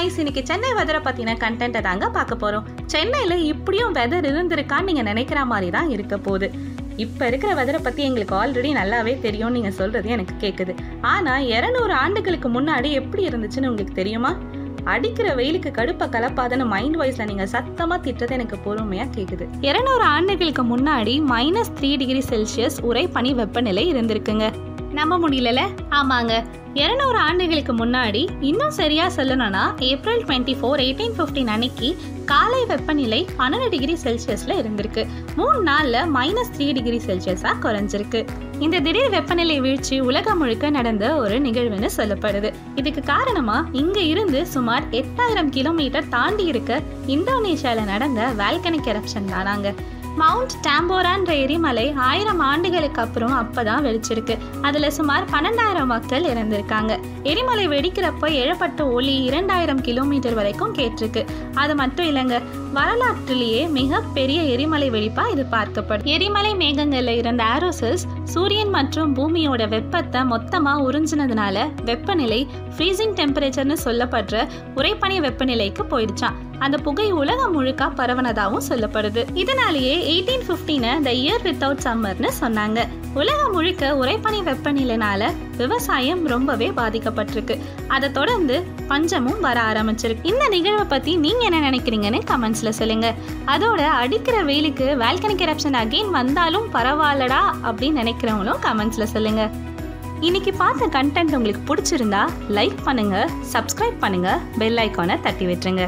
Guys இன்னைக்கு சென்னை வெதரை பற்றின கண்டென்ட்டை தாங்க பார்க்க போகிறோம் சென்னையில் இப்படியும் வெதர் இருந்திருக்கான்னு நீங்கள் நினைக்கிற மாதிரி தான் இருக்க போகுது. இப்போ இருக்கிற வெதரை பற்றி எங்களுக்கு ஆல்ரெடி நல்லாவே தெரியும்னு நீங்கள் சொல்கிறது எனக்கு கேட்குது ஆனால் இரநூறு ஆண்டுகளுக்கு முன்னாடி எப்படி இருந்துச்சுன்னு உங்களுக்கு தெரியுமா? அடிக்கிற வெயிலுக்கு கடுப்பை கலப்பாதன்னு மைண்ட் வாய்ஸ்ல நீங்க சத்தமா திட்டது எனக்கு பொறுமையா கேக்குது. இருநூறு ஆண்டுகளுக்கு முன்னாடி மைனஸ் த்ரீ டிகிரி செல்சியஸ் உரை பனி வெப்பநிலை இருந்திருக்குங்க. நம்ப முடியல ஆமாங்க. இருநூறு ஆண்டுகளுக்கு முன்னாடி இன்னும் சரியா சொல்லணும்னா April twenty four eighteen fifteen அன்னைக்கு காலை வெப்பநிலை பன்னெண்டு டிகிரி செல்சியஸ்ல இருந்திருக்கு. மூணு நாள்ல மைனஸ் த்ரீ டிகிரி செல்சியஸா குறைஞ்சிருக்கு. இந்த திடீர் வெப்பநிலை வீழ்ச்சி உலகம் முழுக்க நடந்த ஒரு நிகழ்வுன்னு சொல்லப்படுது. இதுக்கு காரணமா இங்க இருந்து சுமார் எட்டாயிரம் கிலோமீட்டர் தாண்டி இருக்க இந்தோனேஷியால நடந்த வேல்கனிக் எரப்ஷன் தானாங்க. மவுண்ட் டாம்போரான்ற எரிமலை ஆயிரம் ஆண்டுகளுக்கு அப்புறம் அப்பதான் வெடிச்சிருக்கு. அதுல சுமார் பன்னெண்டாயிரம் மக்கள் இறந்திருக்காங்க. எரிமலை வெடிக்கிறப்ப எழப்பட்ட ஒளி இரண்டாயிரம் கிலோமீட்டர் வரைக்கும் கேட்டிருக்கு. அது மட்டும் இல்லைங்க வரலாற்றிலேயே மிக பெரிய எரிமலை வெடிப்பா இது பார்க்கப்படும். எரிமலை மேகங்கள்ல இருந்த ஆரோசஸ் சூரியன் மற்றும் பூமியோட வெப்பத்தை மொத்தமா உறிஞ்சினதுனால வெப்பநிலை ஃப்ரீசிங் டெம்பரேச்சர்னு சொல்லப்படுற உறைபனி வெப்பநிலைக்கு போயிடுச்சான் அந்த புகை உலகம் முழுக்க பரவனதாகவும் சொல்லப்படுது. இதனாலேயே எயிட்டீன் ஃபிஃப்டீனை த இயர் வித்தவுட் சம்மர்னு சொன்னாங்க. உலகம் முழுக்க உறைபனி வெப்பநிலைனால விவசாயம் ரொம்பவே பாதிக்கப்பட்டிருக்கு. அதை தொடர்ந்து பஞ்சமும் வர ஆரம்பிச்சிருக்கு. இந்த நிகழ்வை பத்தி நீங்க என்ன நினைக்கிறீங்கன்னு கமெண்ட்ஸ்ல சொல்லுங்க. அதோட அடிக்கிற வெயிலுக்கு வேல்கனிக் எரப்ஷன் அகெயின் வந்தாலும் பரவாயில்லடா அப்படின்னு நினைக்கிறவங்களும் கமெண்ட்ஸ்ல சொல்லுங்க. இன்னைக்கு பார்த்த கண்டென்ட் உங்களுக்கு பிடிச்சிருந்தா லைக் பண்ணுங்க சப்ஸ்கிரைப் பண்ணுங்க பெல் ஐக்கானை தட்டி விட்டுருங்க.